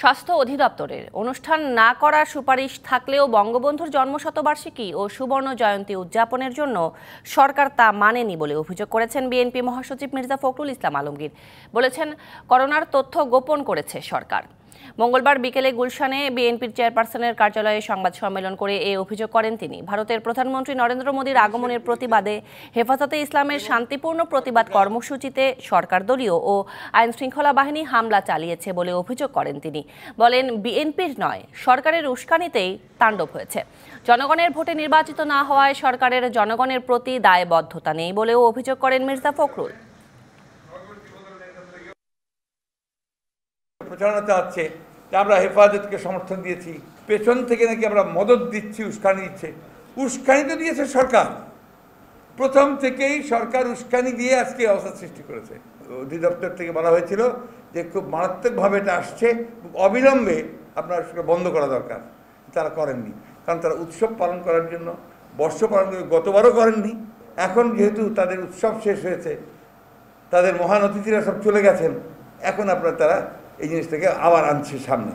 স্বাস্থ্য অধিদপ্তরের। অনুষ্ঠান না করার সুপারিশ থাকলেও বঙ্গবন্ধুর জন্মশতবার্ষিকী ও সুবর্ণ জয়ন্তী উদযাপনের জন্য সরকার তা মানেনি বলে অভিযোগ করেছেন বিএনপি মহাসচিব মির্জা ফখরুল ইসলাম আলমগীর। বলেছেন, করোনার তথ্য গোপন করেছে সরকার। মঙ্গলবার বিকেলে গুলশানে বিএনপির চেয়ারপারসনের কার্যালয়ে সংবাদ সম্মেলন করে এ অভিযোগ করেন তিনি। ভারতের প্রধানমন্ত্রী নরেন্দ্র মোদীর আগমনের প্রতিবাদে হেফাজতে ইসলামের শান্তিপূর্ণ প্রতিবাদ কর্মসূচিতে সরকার দলীয় ও আইন শৃঙ্খলা বাহিনী হামলা চালিয়েছে বলে অভিযোগ করেন তিনি। বলেন, বিএনপির নয়, সরকারের উস্কানিতেই তাণ্ডব হয়েছে। জনগণের ভোটে নির্বাচিত না হওয়ায় সরকারের জনগণের প্রতি দায়বদ্ধতা নেই বলেও অভিযোগ করেন মির্জা ফখরুল। চাচ্ছে যে আমরা হেফাজতকে সমর্থন দিয়েছি। পেছন থেকে নাকি আমরা মদত দিচ্ছি, উস্কানি দিচ্ছে। উস্কানি তো দিয়েছে সরকার। প্রথম থেকেই সরকার উস্কানি দিয়ে আজকে অবস্থা সৃষ্টি করেছে। অধিদপ্তর থেকে বলা হয়েছিল যে খুব মারাত্মকভাবে এটা আসছে। অবিলম্বে আপনার সেটা বন্ধ করা দরকার। তারা করেননি। কারণ তারা উৎসব পালন করার জন্য, বর্ষ পালন করে গতবারও করেননি। এখন যেহেতু তাদের উৎসব শেষ হয়েছে, তাদের মহান অতিথিরা সব চলে গেছেন, এখন আপনার তারা এই জিনিসটাকে আবার আনছে সামনে।